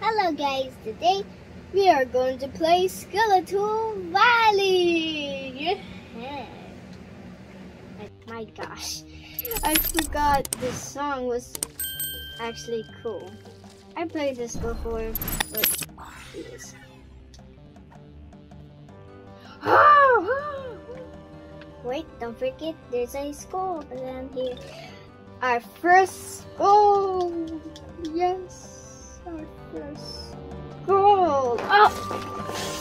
guys, today we are going to play Skeleton Valley! Yeah. Oh my gosh, I forgot this song was actually cool. I played this before, but this. Wait, don't forget there's a skull around here. Our first skull! Yes, our first skull! Oh!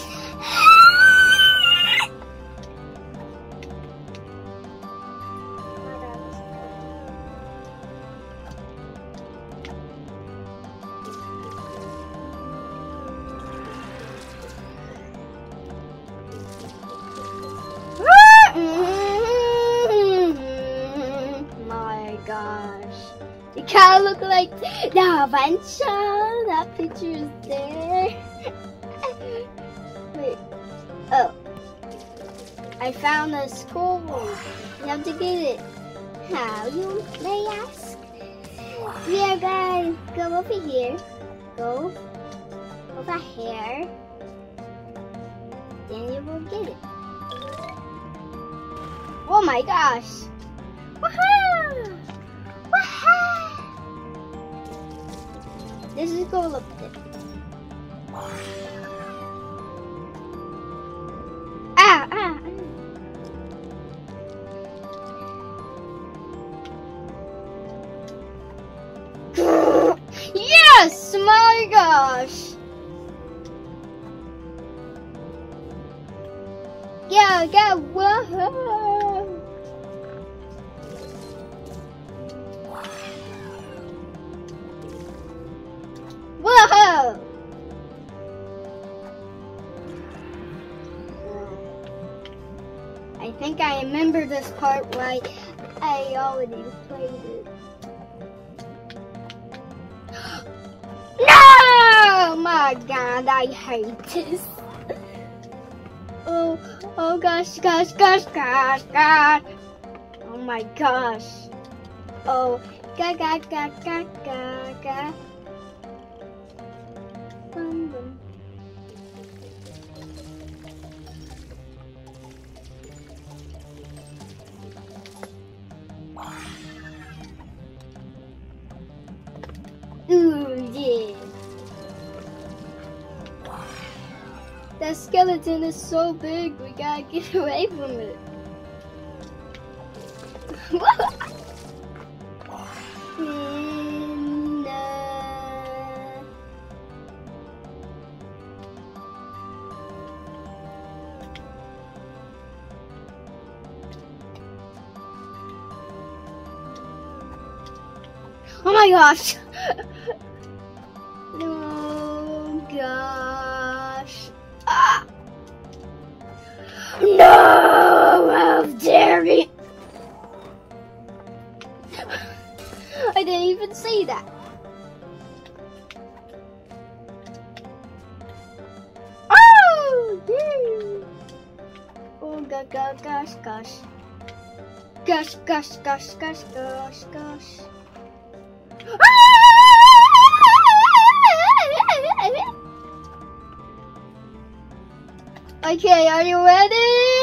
You kind of look like the Vancha. That picture is there. Wait. Oh. I found a skull. You have to get it. How you may ask? Here guys, go over here. Go over here. Then you will get it. Oh my gosh! Woohoo! Woohoo! This is go up there. Ah, ah, ah. Yes! My gosh! Go, go, whoa! Whoa! Think I remember this part why I already played it. No! My god, I hate this. Oh, oh gosh, gosh, gosh, gosh, gosh. Oh my gosh. Oh, ga ga ga ga ga ga. Bum, bum. That skeleton is so big, we gotta get away from it. Oh my gosh! I didn't even see that. Oh! Yay! Oh ga ga gosh gosh. Gosh gosh gosh gosh gosh gosh. Ah! Okay, are you ready?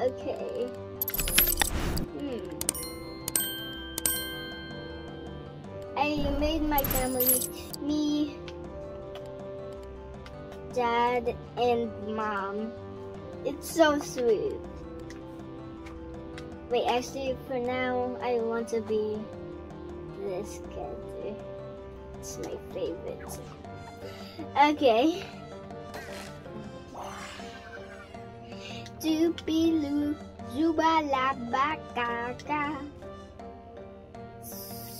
Okay. Hmm. I made my family me, dad, and mom. It's so sweet. Wait, actually, for now, I want to be this character. It's my favorite. Okay. Doopy-loo, zooba-la-ba-ga-ga.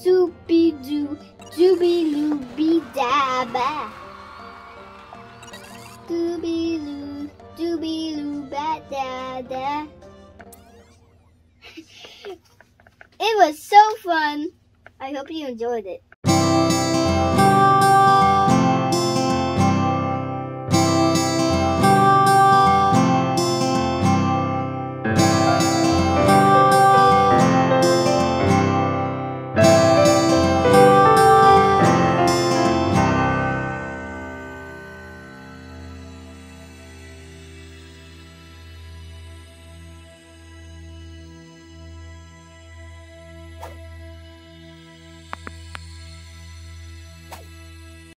Soupy doo, dooby looby dabba. Dooby loo, dooby loo ba da da. It was so fun. I hope you enjoyed it.